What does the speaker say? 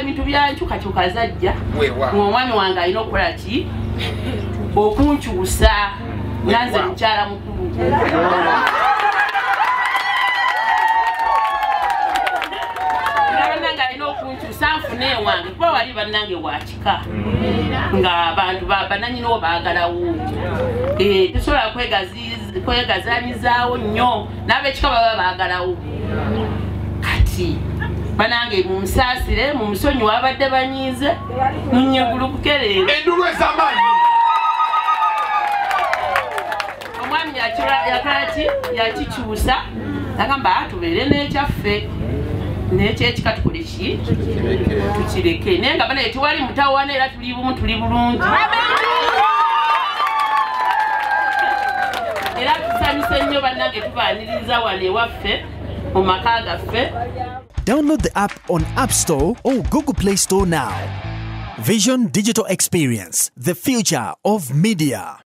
ebintu byankyukakyuka zajja. Weewa. omwami wange alina okukola ki? Okunkyusa. Nanze mukyala mukulu. Bannange alina okunkyusa nfune ewange. Kuba wali bannange wakika nga abantu ba- bannanyiniwo baagalawo. Eh, tosobola kwegazi- kwegazanyizaawo nnyo n'abekika baba baagalawo kati banange mumusaasire mumusonyi wabadde banyiize munyegulukukereero endulu ez'amaanyi. Omwami yakira- yakola ki yakikyusa agamba "Ah, tubeere n'ekyaffe. Nekyekika tukole ki? Tukireke. Naye nga banaye tewali mutawana era tuli bumu tuli bulungi. Era tusanyuse nnyo bannange tubaaniriza wano ewaffe Download the app on App Store or Google Play Store now. Vision Digital Experience, the future of media.